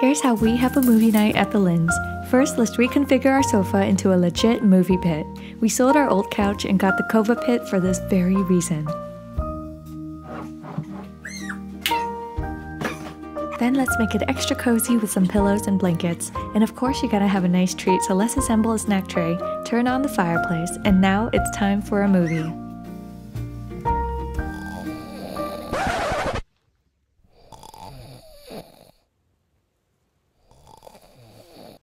Here's how we have a movie night at the Lins. First, let's reconfigure our sofa into a legit movie pit. We sold our old couch and got the Kova pit for this very reason. Then let's make it extra cozy with some pillows and blankets. And of course, you gotta have a nice treat, so let's assemble a snack tray, turn on the fireplace, and now it's time for a movie.